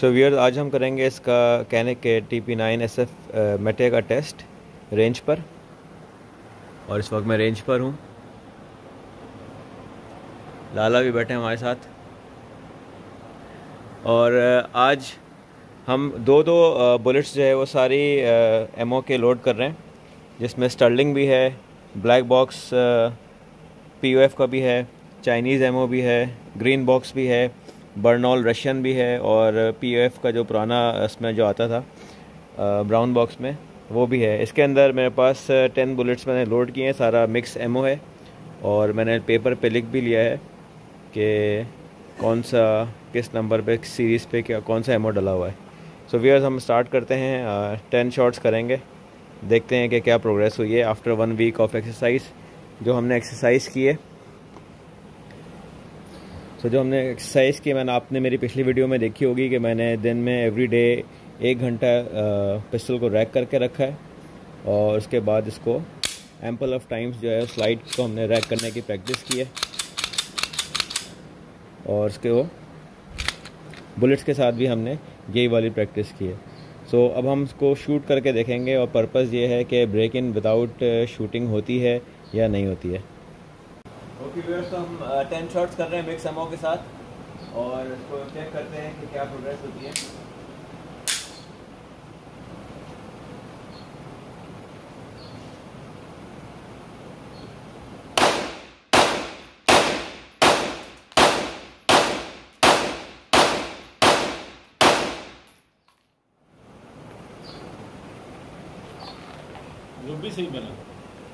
सो wear आज हम करेंगे इसका कहने के T P nine S F मेटे का टेस्ट रेंज पर। और इस वक्त मैं रेंज पर हूँ। लाला भी बैठे हैं हमारे साथ। और आज हम दो दो बुलेट्स जो है वो सारी एमओ के लोड कर रहे हैं। जिसमें स्टर्लिंग भी है ब्लैक बॉक्स पीओएफ का भी है चाइनीज़ एमओ भी है ग्रीन बॉक्स भी है। बर्नॉल रशियन भी है और पी का जो पुराना इसमें जो आता था ब्राउन बॉक्स में वो भी है। इसके अंदर मेरे पास टेन बुलेट्स मैंने लोड किए हैं सारा मिक्स एमओ है और मैंने पेपर पे लिख भी लिया है कि कौन सा किस नंबर पे सीरीज़ पे क्या कौन सा एमओ डला हुआ है। सो so, वीयर्स हम स्टार्ट करते हैं टेन शॉट्स करेंगे। देखते हैं कि क्या प्रोग्रेस हुई है after one week of exercise जो हमने एक्सरसाइज की है। सो so, जो हमने एक्सरसाइज की मैंने आपने मेरी पिछली वीडियो में देखी होगी कि मैंने दिन में एवरी डे एक घंटा पिस्टल को रैक करके रखा है और उसके बाद इसको एम्पल ऑफ़ टाइम्स जो है स्लाइड को हमने रैक करने की प्रैक्टिस की है। और उसके वो बुलेट्स के साथ भी हमने यही वाली प्रैक्टिस की है। सो so, अब हम इसको शूट करके देखेंगे और पर्पज़ ये है कि ब्रेक इन विदाउट शूटिंग होती है या नहीं होती है। ओके व्यूअर्स तो हम टेन शॉट्स कर रहे हैं मिक्स एमओ के साथ और इसको चेक करते हैं कि क्या प्रोग्रेस होती है। भी सही बना।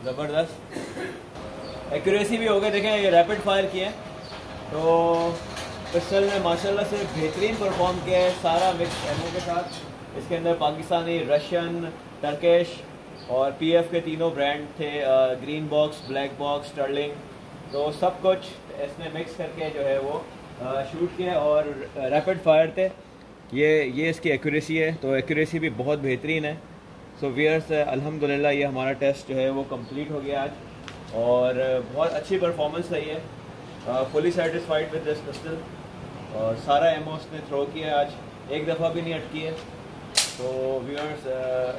ज़बरदस्त। एक्यूरेसी भी हो गई देखें, ये रैपिड फायर किए तो पिस्टल ने माशाल्लाह से बेहतरीन परफॉर्म किया है सारा मिक्स एमओ के साथ। इसके अंदर पाकिस्तानी रशियन टर्किश और पीएफ के तीनों ब्रांड थे ग्रीन बॉक्स ब्लैक बॉक्स टर्लिंग तो सब कुछ इसने मिक्स करके जो है वो शूट किया और रैपिड फायर थे। ये ये इसकी एक्यूरेसी है तो एक्यूरेसी भी बहुत बेहतरीन है। सो वीयर्स अलहमदिल्ला ये हमारा टेस्ट जो है वो कंप्लीट हो गया आज। और बहुत अच्छी परफॉर्मेंस रही है। Fully satisfied with this pistol और सारा एमओ उसने थ्रो किया आज। एक दफ़ा भी नहीं अटकी है। तो व्यूअर्स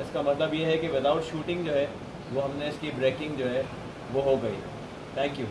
इसका मतलब ये है कि विदाउट शूटिंग जो है, वो हमने इसकी ब्रेकिंग जो है, वो हो गई। Thank you